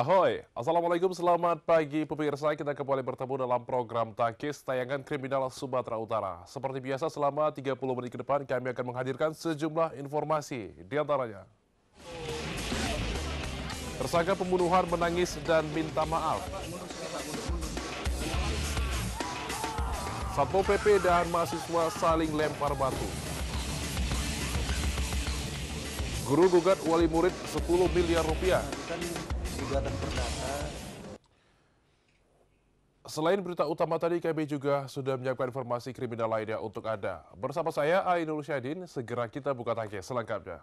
Ahoy, Assalamualaikum, selamat pagi pemirsa. Kita kembali bertemu dalam program Takis, tayangan kriminal Sumatera Utara. Seperti biasa, selama 30 menit ke depan kami akan menghadirkan sejumlah informasi. Di antaranya, tersangka pembunuhan menangis dan minta maaf. Satpol PP dan mahasiswa saling lempar batu. Guru gugat wali murid 10 miliar rupiah. Gugatan perdata. Selain berita utama tadi, kami juga sudah menyiapkan informasi kriminal lainnya untuk Anda. Bersama saya, Ainul Syadin, segera kita buka tangki selengkapnya.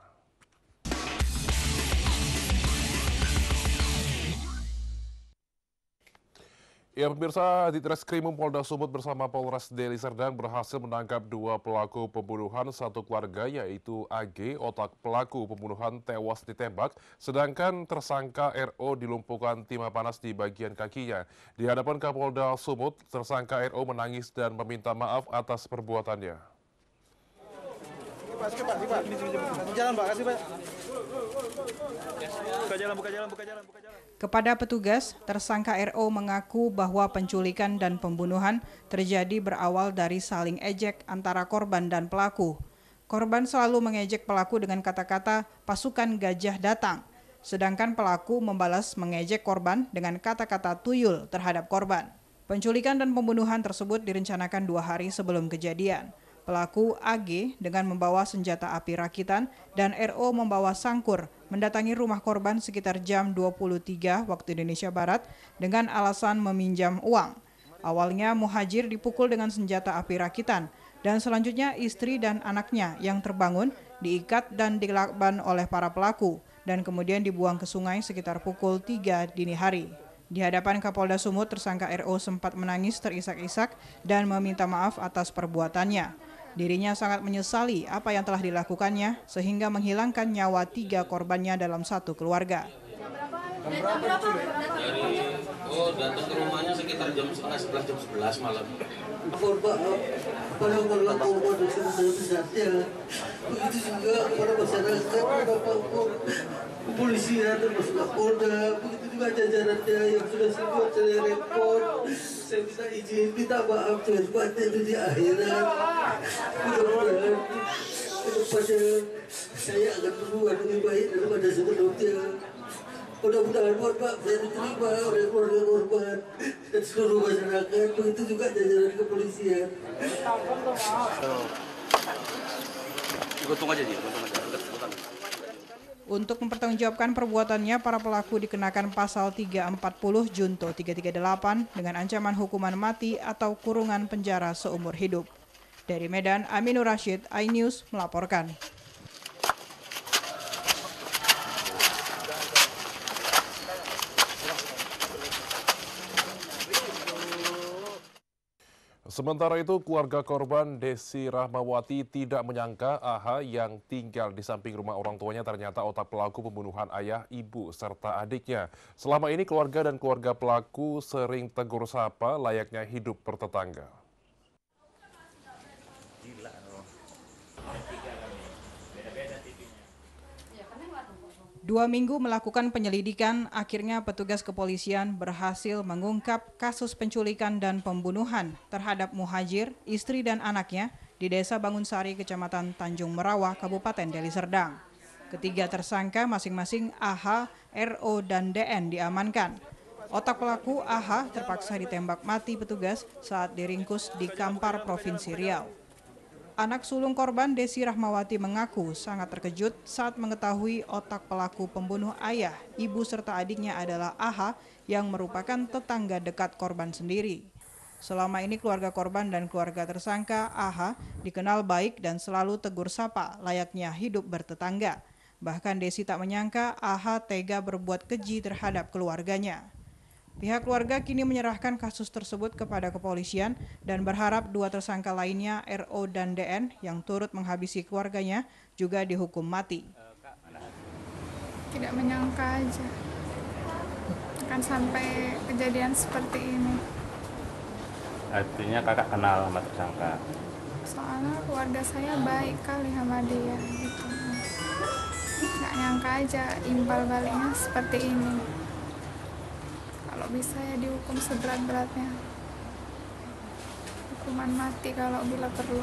Ya pemirsa, di Treskrimum Polda Sumut bersama Polres Deli Serdang berhasil menangkap dua pelaku pembunuhan satu keluarga yaitu AG, otak pelaku pembunuhan tewas ditembak, sedangkan tersangka RO dilumpuhkan timah panas di bagian kakinya. Di hadapan Kapolda Sumut, tersangka RO menangis dan meminta maaf atas perbuatannya. Pak, Pak, Pak. Jalan, Pak. Kasih, Pak. Buka jalan, buka jalan, buka jalan, buka jalan. Kepada petugas, tersangka RO mengaku bahwa penculikan dan pembunuhan terjadi berawal dari saling ejek antara korban dan pelaku. Korban selalu mengejek pelaku dengan kata-kata pasukan gajah datang, sedangkan pelaku membalas mengejek korban dengan kata-kata tuyul terhadap korban. Penculikan dan pembunuhan tersebut direncanakan dua hari sebelum kejadian. Pelaku AG dengan membawa senjata api rakitan dan RO membawa sangkur mendatangi rumah korban sekitar jam 23 waktu Indonesia Barat dengan alasan meminjam uang. Awalnya Muhajir dipukul dengan senjata api rakitan dan selanjutnya istri dan anaknya yang terbangun diikat dan dilakban oleh para pelaku dan kemudian dibuang ke sungai sekitar pukul 3 dini hari. Di hadapan Kapolda Sumut, tersangka RO sempat menangis terisak-isak dan meminta maaf atas perbuatannya. Dirinya sangat menyesali apa yang telah dilakukannya sehingga menghilangkan nyawa tiga korbannya dalam satu keluarga. Dari oh datang ke rumahnya sekitar jam setengah sebelas jam sebelas malam. Korban pada keluarga korban di sini saya besarnya. Begitu juga para masyarakat, para kepolisian termasuk Kapolda, begitu juga jajarannya yang sudah buat saya repot. Saya minta izin, minta maaf tempatnya itu di akhirat. Mudah-mudahan saya akan berbuat lebih baik daripada sebelumnya. Mudah-mudahan maaf saya diterima oleh keluarga korban dan seluruh masyarakat, begitu juga jajaran kepolisian. Aja dia. Untuk mempertanggungjawabkan perbuatannya, para pelaku dikenakan pasal 340 Junto 338 dengan ancaman hukuman mati atau kurungan penjara seumur hidup. Dari Medan, Aminur Rashid, iNews melaporkan. Sementara itu, keluarga korban Desi Rahmawati tidak menyangka AHA yang tinggal di samping rumah orang tuanya ternyata otak pelaku pembunuhan ayah, ibu, serta adiknya. Selama ini keluarga dan keluarga pelaku sering tegur sapa layaknya hidup bertetangga. Dua minggu melakukan penyelidikan, akhirnya petugas kepolisian berhasil mengungkap kasus penculikan dan pembunuhan terhadap Muhajir, istri dan anaknya di Desa Bangunsari, Kecamatan Tanjung Merawah, Kabupaten Deli Serdang. Ketiga tersangka masing-masing AH, RO, dan DN diamankan. Otak pelaku AH terpaksa ditembak mati petugas saat diringkus di Kampar, Provinsi Riau. Anak sulung korban Desi Rahmawati mengaku sangat terkejut saat mengetahui otak pelaku pembunuh ayah, ibu serta adiknya adalah AHA yang merupakan tetangga dekat korban sendiri. Selama ini keluarga korban dan keluarga tersangka AHA dikenal baik dan selalu tegur sapa layaknya hidup bertetangga. Bahkan Desi tak menyangka AHA tega berbuat keji terhadap keluarganya. Pihak keluarga kini menyerahkan kasus tersebut kepada kepolisian dan berharap dua tersangka lainnya RO dan DN yang turut menghabisi keluarganya juga dihukum mati. Tidak menyangka aja akan sampai kejadian seperti ini. Artinya kakak kenal sama tersangka? Soalnya keluarga saya baik kali sama dia gitu. Nggak nyangka aja imbal baliknya seperti ini. Kalau bisa ya dihukum seberat-beratnya hukuman mati kalau bila perlu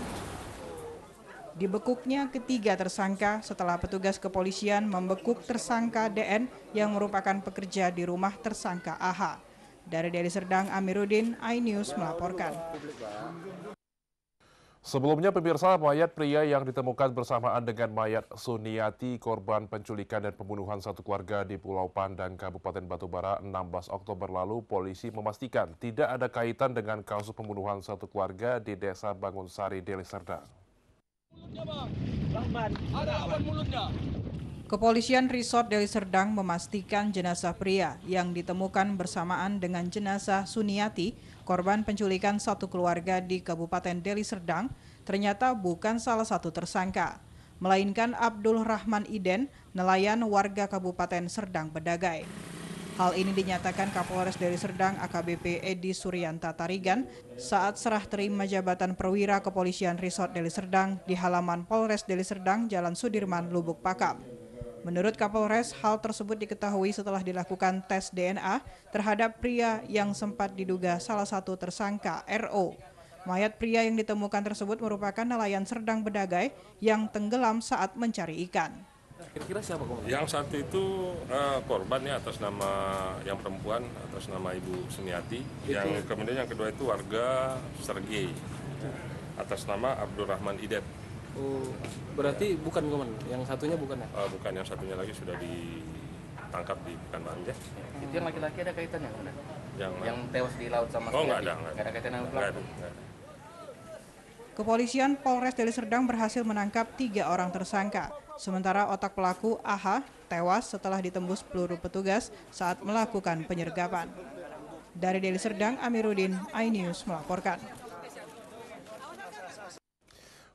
Dibekuknya ketiga tersangka setelah petugas kepolisian membekuk tersangka DN yang merupakan pekerja di rumah tersangka AH. Dari Deli Serdang, Amiruddin, iNews melaporkan. Sebelumnya pemirsa mayat pria yang ditemukan bersamaan dengan mayat Suniati korban penculikan dan pembunuhan satu keluarga di Pulau Pandang, Kabupaten Batubara 16 Oktober lalu polisi memastikan tidak ada kaitan dengan kasus pembunuhan satu keluarga di Desa Bangunsari, Deli Serdang. Kepolisian Resort Deli Serdang memastikan jenazah pria yang ditemukan bersamaan dengan jenazah Suniati, korban penculikan satu keluarga di Kabupaten Deli Serdang, ternyata bukan salah satu tersangka, melainkan Abdul Rahman Iden, nelayan warga Kabupaten Serdang Bedagai. Hal ini dinyatakan Kapolres Deli Serdang AKBP Edi Suryanta Tarigan saat serah terima jabatan perwira kepolisian Resort Deli Serdang di halaman Polres Deli Serdang Jalan Sudirman, Lubuk Pakam. Menurut Kapolres, hal tersebut diketahui setelah dilakukan tes DNA terhadap pria yang sempat diduga salah satu tersangka RO. Mayat pria yang ditemukan tersebut merupakan nelayan Serdang Bedagai yang tenggelam saat mencari ikan. Kira-kira siapa komandan? Yang satu itu eh, korban ya atas nama yang perempuan atas nama Ibu Suniati. Yang kemudian yang kedua itu warga Sergei atas nama Abdurrahman Idep. Oh, berarti bukan komandan. Yang satunya bukan ya? Eh, bukan yang satunya lagi sudah ditangkap di Pekanbaru ya. Itu yang laki-laki ada kaitannya mana? Yang, Yang tewas di laut sama Oh, nggak ada, nggak ada. Nggak ada kaitannya sama pelaku? Kepolisian Polres Deli Serdang berhasil menangkap tiga orang tersangka. Sementara otak pelaku AH tewas setelah ditembus peluru petugas saat melakukan penyergapan. Dari Deli Serdang, Amiruddin, iNews melaporkan.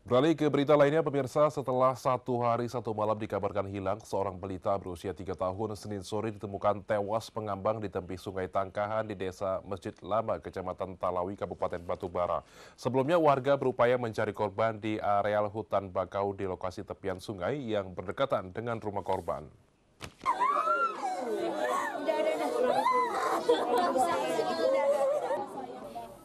Beralih ke berita lainnya, pemirsa, setelah satu hari satu malam dikabarkan hilang, seorang balita berusia tiga tahun Senin sore ditemukan tewas pengambang di tepi sungai Tangkahan di desa Masjid Lama, Kecamatan Talawi, Kabupaten Batubara. Sebelumnya warga berupaya mencari korban di areal hutan bakau di lokasi tepian sungai yang berdekatan dengan rumah korban.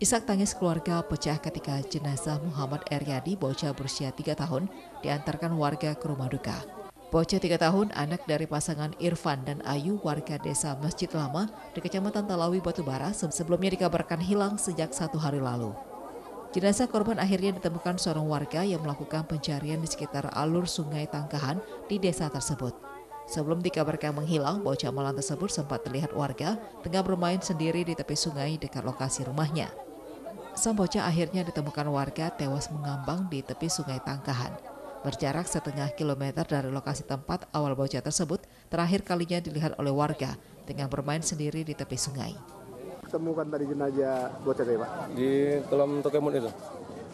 Isak tangis keluarga pecah ketika jenazah Muhammad Eryadi, bocah berusia 3 tahun, diantarkan warga ke rumah duka. Bocah 3 tahun, anak dari pasangan Irfan dan Ayu, warga desa Masjid Lama di Kecamatan Talawi, Batubara, se- sebelumnya dikabarkan hilang sejak satu hari lalu. Jenazah korban akhirnya ditemukan seorang warga yang melakukan pencarian di sekitar alur sungai Tangkahan di desa tersebut. Sebelum dikabarkan menghilang, bocah malang tersebut sempat terlihat warga tengah bermain sendiri di tepi sungai dekat lokasi rumahnya. Sang bocah akhirnya ditemukan warga tewas mengambang di tepi sungai Tangkahan. Berjarak setengah kilometer dari lokasi tempat awal bocah tersebut, terakhir kalinya dilihat oleh warga tengah bermain sendiri di tepi sungai. Temukan tadi jenazah bocah tadi, Pak. Di kolam Tokemon itu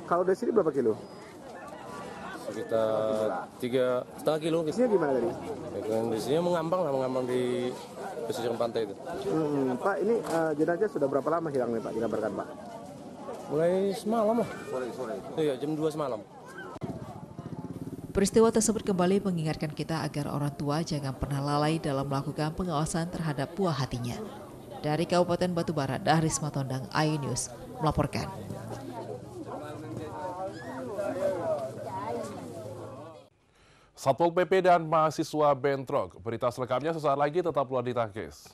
Kalau dari sini berapa kilo? Sekitar tiga setengah kilo. Isinya gimana tadi? Kondisinya mengambang lah, mengambang di pesisir pantai itu. Hmm, Pak, ini eh, jenazah sudah berapa lama hilang nih, Pak? Dikabarkan, Pak. Mulai semalam lah. Sore sore. Iya jam 2 semalam. Peristiwa tersebut kembali mengingatkan kita agar orang tua jangan pernah lalai dalam melakukan pengawasan terhadap buah hatinya. Dari Kabupaten Batubara, Dahris Matondang, iNews melaporkan. Satpol PP dan mahasiswa bentrok. Berita selengkapnya sesaat lagi tetaplah di Tangkis.